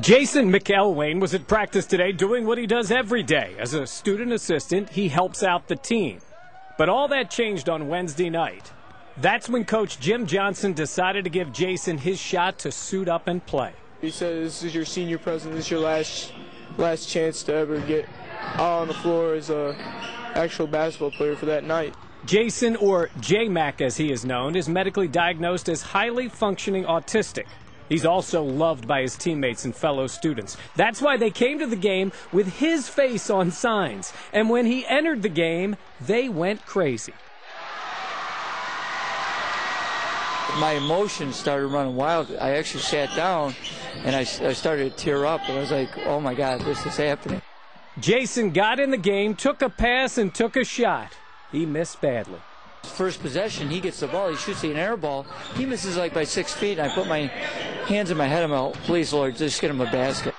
Jason McElwain was at practice today doing what he does every day. As a student assistant, he helps out the team. But all that changed on Wednesday night. That's when Coach Jim Johnson decided to give Jason his shot to suit up and play. He said this is your senior present, this is your last last chance to ever get out on the floor as a actual basketball player for that night. Jason, or J-Mac as he is known, is medically diagnosed as highly functioning autistic. He's also loved by his teammates and fellow students. That's why they came to the game with his face on signs. And when he entered the game, they went crazy. My emotions started running wild. I actually sat down and I, I started to tear up. And I was like, oh my God, this is happening. Jason got in the game, took a pass, and took a shot. He missed badly. First possession, he gets the ball. He shoots an air ball. He misses like by six feet. And I put my hands in my head. I'm like, please, Lord, just get him a basket.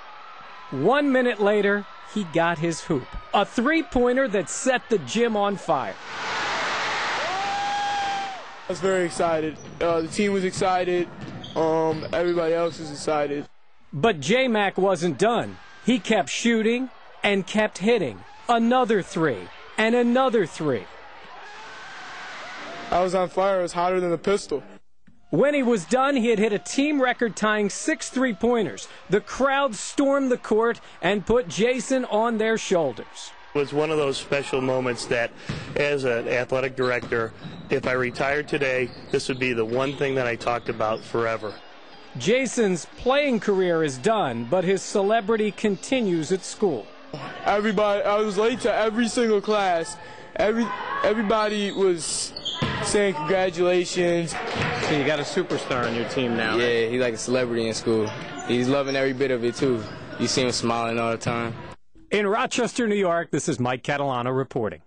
One minute later, he got his hoop. A three pointer that set the gym on fire. I was very excited. Uh, the team was excited. Um, everybody else was excited. But J Mac wasn't done. He kept shooting and kept hitting. Another three and another three. I was on fire. It was hotter than a pistol. When he was done, he had hit a team record tying six three pointers. The crowd stormed the court and put Jason on their shoulders. It was one of those special moments that, as an athletic director, if I retired today, this would be the one thing that I talked about forever. Jason's playing career is done, but his celebrity continues at school. Everybody, I was late to every single class. Every everybody was saying congratulations. So you got a superstar on your team now. Yeah, he's like a celebrity in school. He's loving every bit of it too. You see him smiling all the time. In Rochester, New York, this is Mike Catalano reporting.